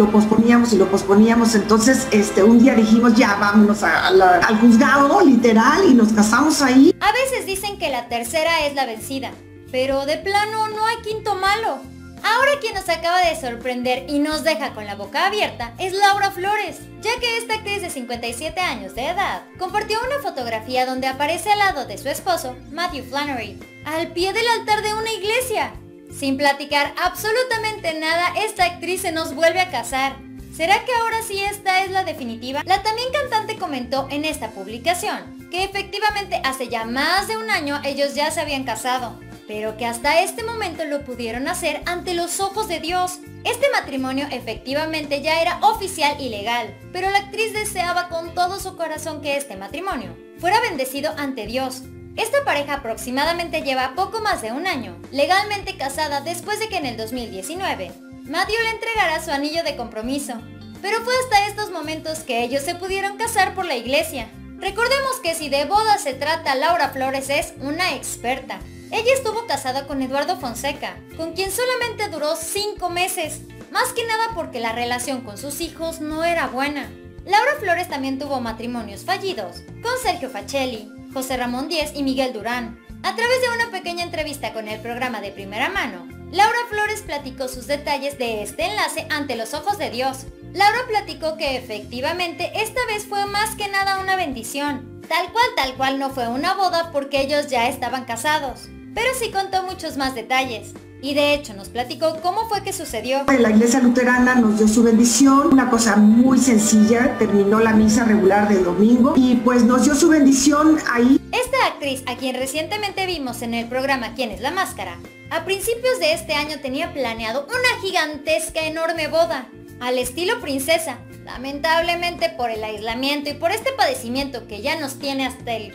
lo posponíamos y lo posponíamos. Entonces, este, un día dijimos, ya vámonos al juzgado, literal, y nos casamos ahí. A veces dicen que la tercera es la vencida, pero de plano no hay quinto malo. Ahora quien nos acaba de sorprender y nos deja con la boca abierta es Laura Flores, ya que esta actriz de 57 años de edad compartió una fotografía donde aparece al lado de su esposo, Matthew Flannery, al pie del altar de una iglesia. Sin platicar absolutamente nada, esta actriz se nos vuelve a casar. ¿Será que ahora sí esta es la definitiva? La también cantante comentó en esta publicación que efectivamente hace ya más de un año ellos ya se habían casado, pero que hasta este momento lo pudieron hacer ante los ojos de Dios. Este matrimonio efectivamente ya era oficial y legal, pero la actriz deseaba con todo su corazón que este matrimonio fuera bendecido ante Dios. Esta pareja aproximadamente lleva poco más de un año, legalmente casada después de que en el 2019, Matthew le entregara su anillo de compromiso. Pero fue hasta estos momentos que ellos se pudieron casar por la iglesia. Recordemos que si de boda se trata, Laura Flores es una experta. Ella estuvo casada con Eduardo Fonseca, con quien solamente duró 5 meses, más que nada porque la relación con sus hijos no era buena. Laura Flores también tuvo matrimonios fallidos, con Sergio Facelli, José Ramón Díez y Miguel Durán. A través de una pequeña entrevista con el programa de primera mano, Laura Flores platicó sus detalles de este enlace ante los ojos de Dios. Laura platicó que efectivamente esta vez fue más que nada una bendición. Tal cual, tal cual no fue una boda porque ellos ya estaban casados pero sí contó muchos más detalles. Y de hecho nos platicó cómo fue que sucedió. La iglesia luterana nos dio su bendición, una cosa muy sencilla, terminó la misa regular del domingo y pues nos dio su bendición ahí. Esta actriz, a quien recientemente vimos en el programa ¿Quién es la máscara? A principios de este año tenía planeado una gigantesca enorme boda, al estilo princesa. Lamentablemente por el aislamiento y por este padecimiento que ya nos tiene hasta el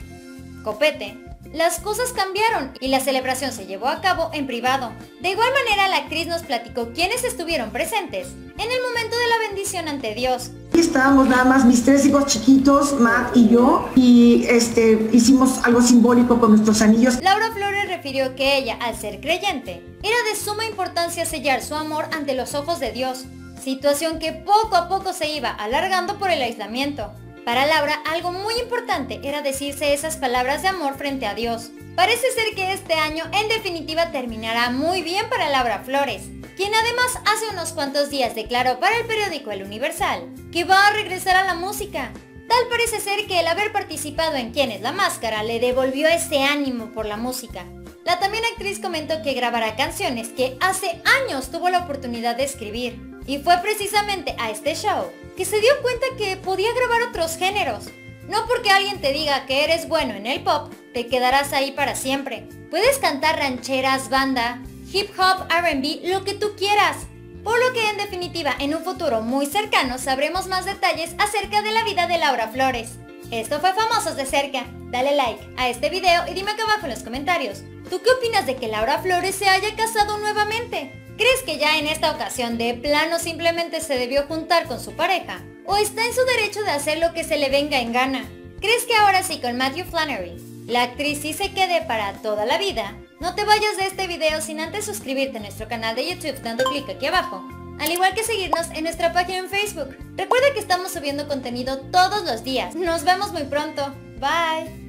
copete, las cosas cambiaron y la celebración se llevó a cabo en privado. De igual manera la actriz nos platicó quiénes estuvieron presentes en el momento de la bendición ante Dios. Estábamos nada más mis tres hijos chiquitos, Matt y yo, y este, hicimos algo simbólico con nuestros anillos. Laura Flores refirió que ella, al ser creyente, era de suma importancia sellar su amor ante los ojos de Dios, situación que poco a poco se iba alargando por el aislamiento. Para Laura, algo muy importante era decirse esas palabras de amor frente a Dios. Parece ser que este año en definitiva terminará muy bien para Laura Flores, quien además hace unos cuantos días declaró para el periódico El Universal que va a regresar a la música. Tal parece ser que el haber participado en Quién es la Máscara le devolvió ese ánimo por la música. La también actriz comentó que grabará canciones que hace años tuvo la oportunidad de escribir. Y fue precisamente a este show que se dio cuenta que podía grabar otros géneros. No porque alguien te diga que eres bueno en el pop, te quedarás ahí para siempre. Puedes cantar rancheras, banda, hip hop, RB, lo que tú quieras. Por lo que en definitiva en un futuro muy cercano sabremos más detalles acerca de la vida de Laura Flores. Esto fue Famosos de Cerca. Dale like a este video y dime acá abajo en los comentarios. ¿Tú qué opinas de que Laura Flores se haya casado nuevamente? ¿Crees que ya en esta ocasión de plano simplemente se debió juntar con su pareja? ¿O está en su derecho de hacer lo que se le venga en gana? ¿Crees que ahora sí con Matthew Flannery, la actriz sí se quede para toda la vida? No te vayas de este video sin antes suscribirte a nuestro canal de YouTube dando clic aquí abajo. Al igual que seguirnos en nuestra página en Facebook. Recuerda que estamos subiendo contenido todos los días. Nos vemos muy pronto. Bye.